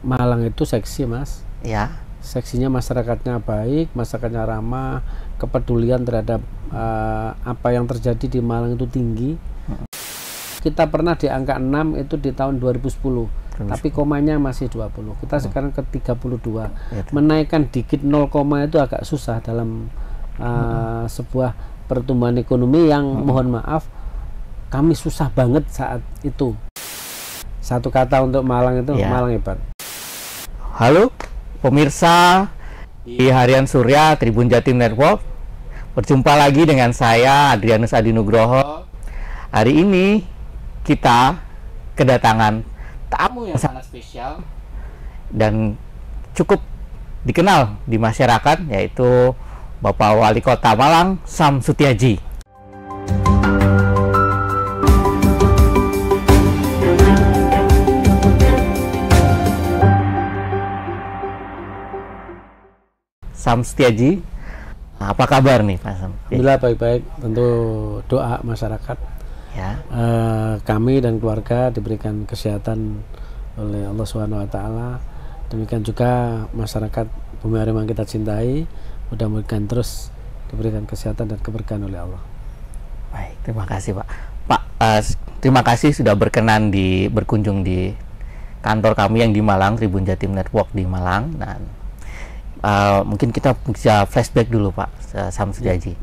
Malang itu seksi mas. Ya. seksinya masyarakatnya baik masyarakatnya ramah kepedulian terhadap eh, apa yang terjadi di Malang itu tinggi. Kita pernah di angka 6 itu di tahun 2010 tapi komanya masih 20 kita sekarang ke 32 Ya, menaikkan dikit 0, itu agak susah dalam uh, sebuah pertumbuhan ekonomi yang mohon maaf kami susah banget saat itu. Satu kata untuk Malang itu Ya. Malang hebat Halo pemirsa di Harian Surya Tribun Jatim Network. Berjumpa lagi dengan saya Adrianus Adi Nugroho. Hari ini kita kedatangan tamu yang sangat spesial dan cukup dikenal di masyarakat yaitu Bapak Wali Kota Malang Sam Sutiaji. Sam Setiaji. Apa kabar nih Pak Sam? Alhamdulillah baik-baik tentu doa masyarakat Ya. Eh, kami dan keluarga diberikan kesehatan oleh Allah Subhanahu wa taala. Demikian juga masyarakat Bumi Harimau yang kita cintai, mudah-mudahan terus diberikan kesehatan dan keberkahan oleh Allah. Baik, terima kasih Pak. Pak, s- terima kasih sudah berkenan di berkunjung di kantor kami yang di Malang, Tribun Jatim Network di Malang. Dan eh, mungkin kita bisa flashback dulu Pak Sam Setiaji.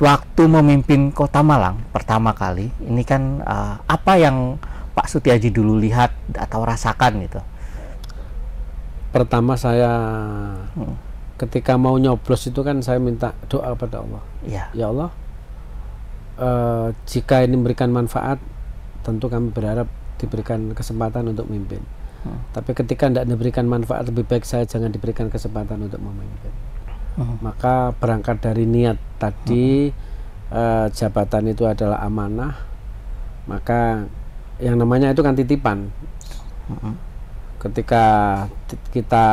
Waktu memimpin Kota Malang pertama kali, ini kan eh, apa yang Pak Sutiaji dulu lihat atau rasakan gitu? Pertama saya Hmm. ketika mau nyoblos itu kan saya minta doa pada Allah. Iya, Ya Allah, eh, jika ini memberikan manfaat, tentu kami berharap diberikan kesempatan untuk memimpin. Hmm. Tapi ketika tidak diberikan manfaat, lebih baik saya jangan diberikan kesempatan untuk memimpin. Hmm. Maka berangkat dari niat tadi, eh, jabatan itu adalah amanah, maka yang namanya itu kan titipan. Hmm. Ketika ti- kita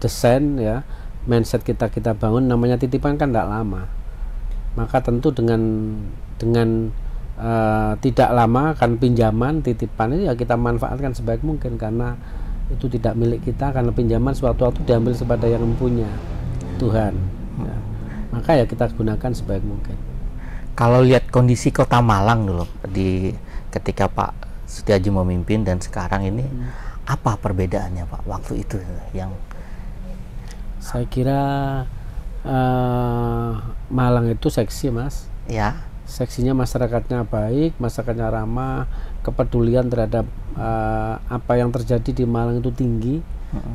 desain ya, mindset kita kita bangun, namanya titipan kan tidak lama maka tentu dengan dengan eh, tidak lama kan pinjaman titipan ini ya kita manfaatkan sebaik mungkin karena itu tidak milik kita karena pinjaman suatu waktu diambil kepada yang mempunyai Tuhan. Ya. maka ya kita gunakan sebaik mungkin. Kalau lihat kondisi Kota Malang dulu di ketika Pak Sutiaji memimpin dan sekarang ini apa perbedaannya Pak waktu itu yang saya kira eh, Malang itu seksi mas. Ya seksinya masyarakatnya baik, masyarakatnya ramah, kepedulian terhadap eh, apa yang terjadi di Malang itu tinggi,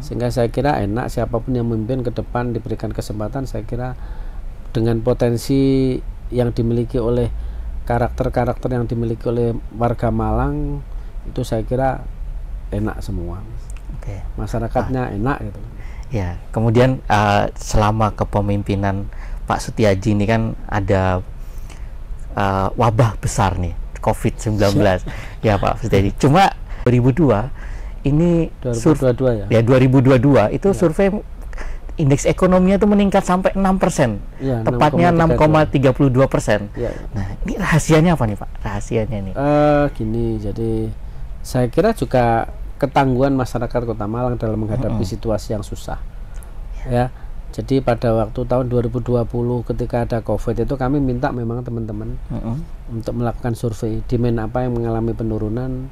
sehingga saya kira enak siapa pun yang memimpin ke depan diberikan kesempatan, saya kira dengan potensi yang dimiliki oleh karakter-karakter yang dimiliki oleh warga Malang itu saya kira enak semua, oke. Masyarakatnya enak gitu. ya kemudian eh, selama kepemimpinan Pak Sutiaji ini kan ada eh, wabah besar nih COVID-19 ya Pak Sutiaji cuma 2002 ini sur- 2022 ya. ya 2022 itu survei indeks ekonominya itu meningkat sampai 6 Iya, tepatnya 6,32. 6,32 persen. Ya. Nah, ini rahasianya apa nih Pak? Rahasianya nih. Eh gini, jadi saya kira juga ketangguhan masyarakat Kota Malang dalam menghadapi situasi yang susah. Ya. Jadi pada waktu tahun 2020 ketika ada Covid itu kami minta memang teman-teman Mm-mm. untuk melakukan survei demand apa yang mengalami penurunan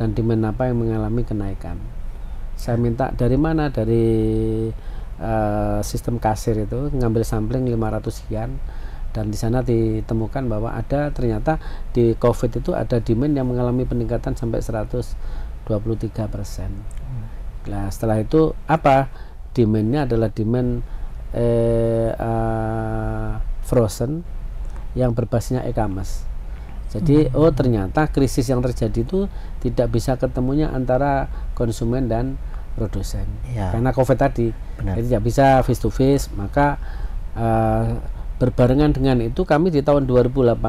dan demand apa yang mengalami kenaikan. Saya minta dari mana dari eh, sistem kasir itu ngambil sampling 500 sekian dan di sana ditemukan bahwa ada ternyata di COVID itu ada demand yang mengalami peningkatan sampai 123 persen. Nah setelah itu apa demandnya adalah demand eh, eh, frozen yang berbasisnya e-commerce. Jadi oh ternyata krisis yang terjadi itu tidak bisa ketemunya antara konsumen dan produsen Ya. karena covid tadi. Benar. Jadi tidak bisa face to face maka eh, berbarengan dengan itu kami di tahun 2018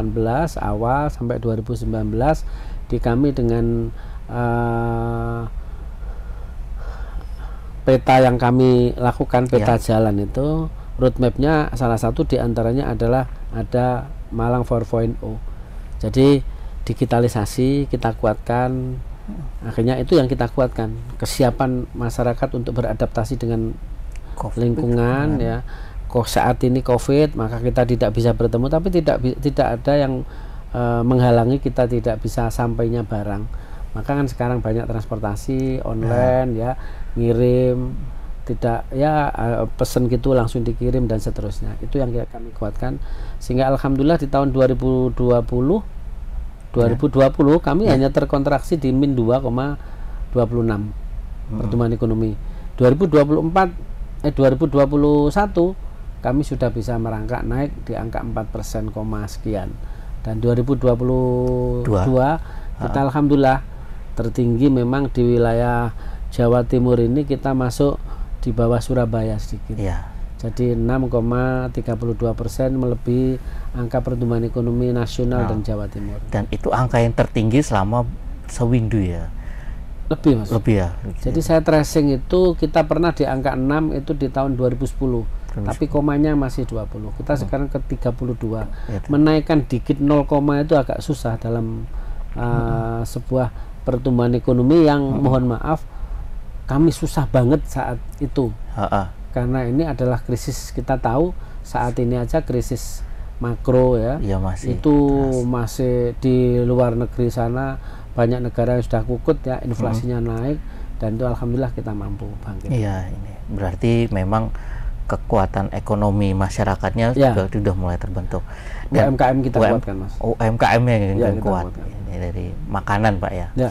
awal sampai 2019 di kami dengan eh, peta yang kami lakukan peta jalan itu roadmapnya salah satu di antaranya adalah ada Malang 4.0 jadi digitalisasi kita kuatkan. Akhirnya itu yang kita kuatkan kesiapan masyarakat untuk beradaptasi dengan COVID. lingkungan ya. Kok saat ini covid maka kita tidak bisa bertemu tapi tidak tidak ada yang eh, menghalangi kita tidak bisa sampainya barang. Maka kan sekarang banyak transportasi online ya ngirim tidak ya eh, pesen gitu langsung dikirim dan seterusnya. Itu yang kami kuatkan. Sehingga alhamdulillah di tahun 2020 2020 kami hanya terkontraksi di min 2,26 pertumbuhan ekonomi. 2024 eh 2021 kami sudah bisa merangkak naik di angka 4 persen koma sekian. Dan 2022 kita alhamdulillah tertinggi memang di wilayah Jawa Timur ini kita masuk di bawah Surabaya sedikit Iya. jadi 6,32 persen melebihi angka pertumbuhan ekonomi nasional dan Jawa Timur Dan itu angka yang tertinggi selama sewindu ya. lebih mas Lebih ya. Jadi saya tracing itu kita pernah di angka 6 itu di tahun 2010. Tapi komanya masih 20. Kita sekarang ke 32. Itu. Menaikkan dikit 0, itu agak susah dalam uh, sebuah pertumbuhan ekonomi yang mohon maaf kami susah banget saat itu. Ha-ha. Karena ini adalah krisis kita tahu saat ini aja krisis makro ya. Iya masih. itu masih di luar negeri sana banyak negara yang sudah kukut ya inflasinya naik dan itu alhamdulillah kita mampu bangkit. Iya ini berarti memang kekuatan ekonomi masyarakatnya Ya. juga sudah mulai terbentuk. UMKM kita UM kuatkan mas. UMKM-nya yang Ya, yang kuat. kuatkan. Ini dari makanan pak ya. Ya,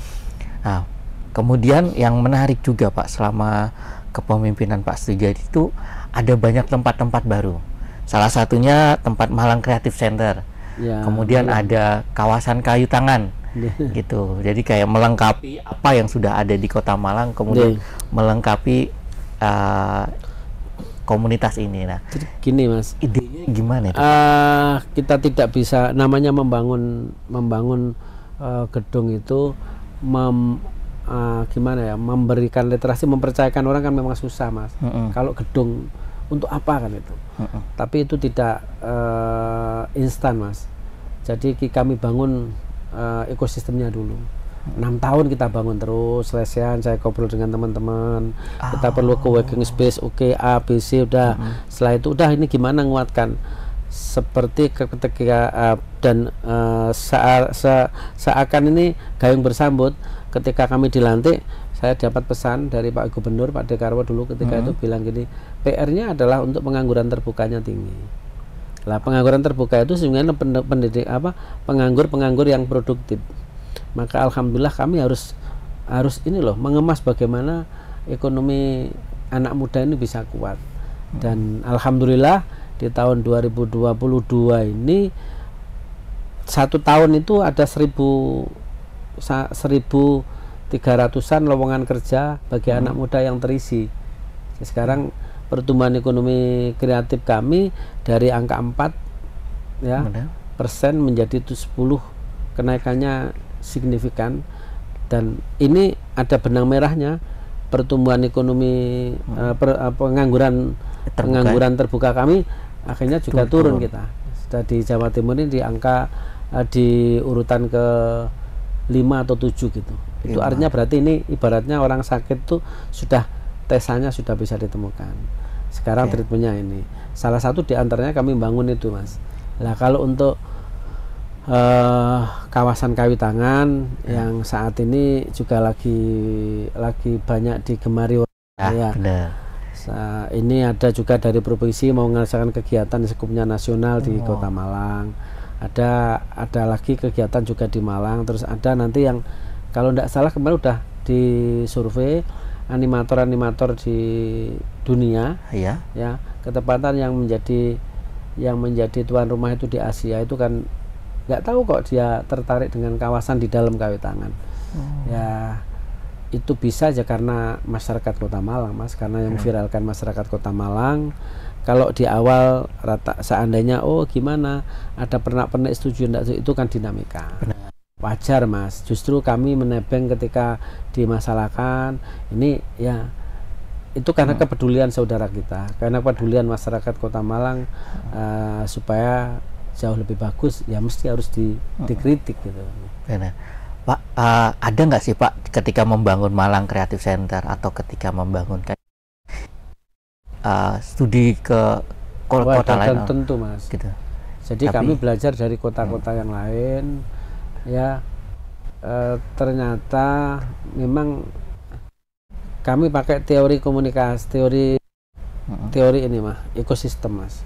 Nah, kemudian yang menarik juga Pak selama kepemimpinan Pak Sutijadi itu ada banyak tempat-tempat baru. Salah satunya tempat Malang Creative Center. ya. Kemudian ada kawasan kayu tangan Ya. gitu. Jadi kayak melengkapi apa yang sudah ada di Kota Malang, kemudian Ya. melengkapi uh, komunitas ini. Nah, Jadi gini mas, idenya gimana itu? Ah, kita tidak bisa namanya membangun membangun eh, gedung itu mem, ah, gimana ya memberikan literasi mempercayakan orang kan memang susah mas. Mm-mm. Kalau gedung untuk apa kan itu? Mm-mm. tapi itu tidak eh, instan mas jadi kami bangun eh, ekosistemnya dulu enam tahun kita bangun terus selesaian saya ngobrol dengan teman-teman kita perlu co-working space oke A B C udah setelah itu udah ini gimana nguatkan seperti ke- ketika eh, dan eh, sea- se- seakan ini gayung bersambut ketika kami dilantik saya dapat pesan dari Pak Gubernur Pak Dekarwo dulu ketika itu bilang gini PR-nya adalah untuk pengangguran terbukanya tinggi. Lah pengangguran terbuka itu sebenarnya pen- pendidik apa penganggur penganggur yang produktif. Maka alhamdulillah kami harus harus ini loh mengemas bagaimana ekonomi anak muda ini bisa kuat. Dan alhamdulillah di tahun 2022 ini satu tahun itu ada seribu sa- seribu tiga ratusan lowongan kerja bagi anak muda yang terisi sekarang pertumbuhan ekonomi kreatif kami dari angka 4 ya Benar. persen menjadi itu 10 kenaikannya signifikan dan ini ada benang merahnya pertumbuhan ekonomi eh, per- eh, pengangguran Terbuka. pengangguran terbuka kami akhirnya juga Turun. turun kita sudah di Jawa Timur ini di angka eh, di urutan ke 5 atau 7 gitu itu Lima. artinya berarti ini ibaratnya orang sakit tuh sudah tesanya sudah bisa ditemukan sekarang Oke. treatmentnya ini salah satu di antaranya kami bangun itu mas lah kalau untuk eh, kawasan kayu tangan Ya. yang saat ini juga lagi lagi banyak digemari orang Ah, ya. Ini ada juga dari provinsi mau mengadakan kegiatan skupnya nasional di Oh. Kota Malang. Ada ada lagi kegiatan juga di Malang. Terus ada nanti yang kalau tidak salah kemarin udah disurvei animator-animator di dunia Iya. ya ketepatan yang menjadi yang menjadi tuan rumah itu di Asia itu kan nggak tahu kok dia tertarik dengan kawasan di dalam kayu tangan ya itu bisa aja karena masyarakat kota Malang mas. Karena yang viralkan masyarakat kota Malang kalau di awal rata seandainya oh gimana? Ada pernak-pernik setuju enggak itu kan dinamika. Wajar mas. Justru kami menebeng ketika dimasalahkan. Ini ya itu karena kepedulian saudara kita karena kepedulian masyarakat kota Malang eh, supaya jauh lebih bagus ya mesti harus di, dikritik gitu. Benar. Pak, uh, ada nggak sih Pak ketika membangun Malang Creative Center atau ketika membangun uh, studi ke kota, Wah, kota lain? Tentu mas. Gitu. Jadi Tapi, kami belajar dari kota-kota hmm. yang lain, ya uh, ternyata memang kami pakai teori komunikasi, teori hmm. teori ini mah ekosistem mas.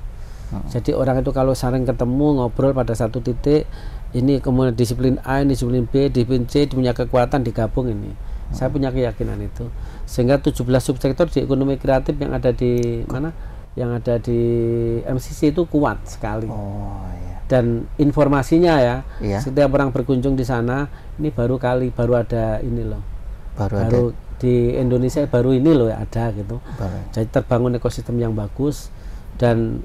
Hmm. Jadi orang itu kalau saling ketemu ngobrol pada satu titik ini kemudian disiplin A, disiplin B, disiplin C punya kekuatan digabung ini. Hmm. Saya punya keyakinan itu. Sehingga 17 subsektor di ekonomi kreatif yang ada di mana? Yang ada di MCC itu kuat sekali. Oh, iya. Dan informasinya ya, iya. setiap orang berkunjung di sana, ini baru kali baru ada ini loh. Baru, baru ada. di Indonesia baru ini loh ya ada gitu. Baru. Jadi terbangun ekosistem yang bagus dan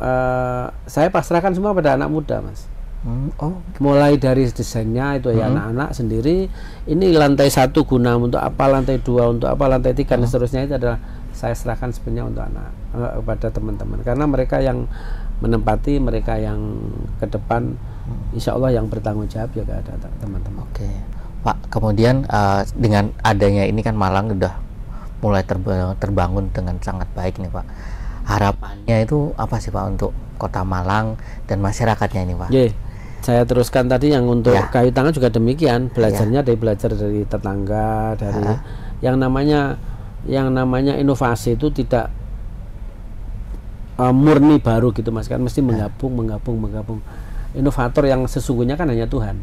uh, saya pasrahkan semua pada anak muda, Mas. Hmm, oh. Mulai dari desainnya itu ya hmm. anak-anak sendiri. Ini lantai satu guna untuk apa, lantai dua untuk apa, lantai tiga hmm. dan seterusnya itu adalah saya serahkan sebenarnya untuk anak uh, kepada teman-teman karena mereka yang menempati, mereka yang ke depan, hmm. insya Allah yang bertanggung jawab ya ada teman-teman. Oke, Pak. Kemudian uh, dengan adanya ini kan Malang udah mulai terbangun dengan sangat baik nih Pak. Harapannya itu apa sih Pak untuk Kota Malang dan masyarakatnya ini Pak? Yeah saya teruskan tadi yang untuk ya. kayu tangan juga demikian belajarnya ya. dari belajar dari tetangga dari ya. yang namanya yang namanya inovasi itu tidak uh, murni baru gitu mas kan mesti menggabung menggabung menggabung inovator yang sesungguhnya kan hanya Tuhan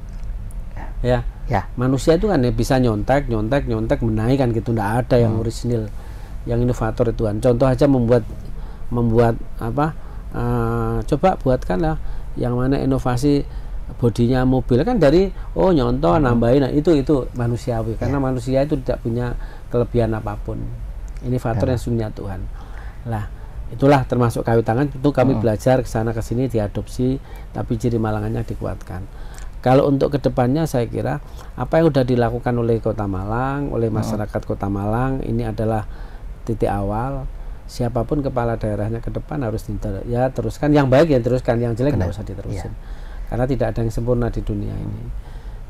ya, ya. manusia itu kan ya bisa nyontek nyontek nyontek menaikkan gitu tidak ada yang hmm. orisinil yang inovator itu Tuhan contoh aja membuat membuat apa uh, coba buatkanlah yang mana inovasi bodinya mobil kan dari oh nyontoh hmm. nambahin nah, itu itu manusiawi ya. karena manusia itu tidak punya kelebihan apa pun ini faktor ya. yang sunya Tuhan lah itulah termasuk kayu tangan itu kami hmm. belajar ke sana ke sini diadopsi tapi ciri malangannya dikuatkan kalau untuk ke depannya saya kira apa yang sudah dilakukan oleh kota Malang oleh hmm. masyarakat hmm. kota Malang ini adalah titik awal siapa pun kepala daerahnya ke depan harus ya teruskan yang baik ya teruskan yang jelek nggak usah diterusin ya karena tidak ada yang sempurna di dunia ini.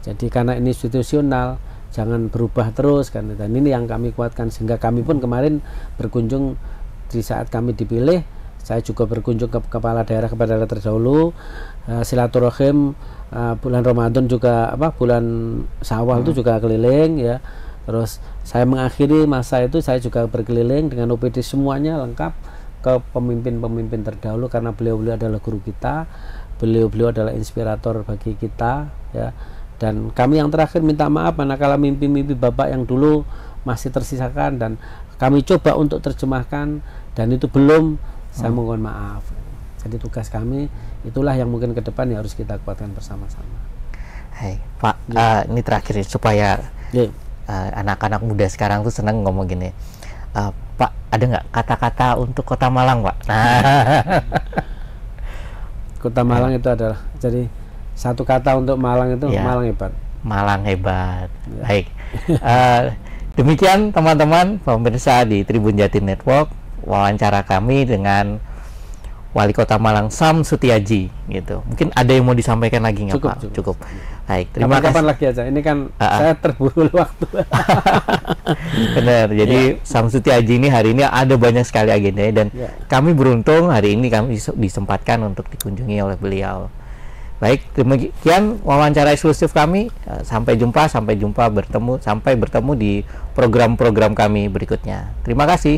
Jadi karena ini institusional jangan berubah terus kan. Dan ini yang kami kuatkan. Sehingga kami pun kemarin berkunjung di saat kami dipilih saya juga berkunjung ke kepala daerah kepada daerah terdahulu uh, silaturahim uh, bulan Ramadan juga apa bulan Syawal itu hmm. juga keliling ya. Terus saya mengakhiri masa itu saya juga berkeliling dengan OPD semuanya lengkap ke pemimpin-pemimpin terdahulu karena beliau-beliau adalah guru kita beliau-beliau adalah inspirator bagi kita ya dan kami yang terakhir minta maaf manakala mimpi-mimpi bapak yang dulu masih tersisakan dan kami coba untuk terjemahkan dan itu belum saya hmm. mohon maaf jadi tugas kami itulah yang mungkin ke depan yang harus kita kuatkan bersama-sama Hai Pak ya. uh, ini terakhir supaya ya. uh, anak-anak muda sekarang tuh senang ngomong gini uh, Pak ada nggak kata-kata untuk kota Malang Pak nah Kota Malang ya. itu adalah jadi satu kata untuk Malang itu ya. Malang hebat. Malang hebat. Ya. Baik. uh, demikian teman-teman pemirsa di Tribun Jati Network wawancara kami dengan Wali Kota Malang Sam Sutiaji gitu. Mungkin ada yang mau disampaikan lagi nggak cukup, Pak? Cukup. cukup. Baik, terima kapan, kasih. lagi aja. Ini kan uh -uh. saya terburu waktu. Benar. Jadi yeah. Sam Sutiaji ini hari ini ada banyak sekali agenda dan yeah. kami beruntung hari ini kami disempatkan untuk dikunjungi oleh beliau. Baik, demikian wawancara eksklusif kami. Sampai jumpa, sampai jumpa bertemu, sampai bertemu di program-program kami berikutnya. Terima kasih.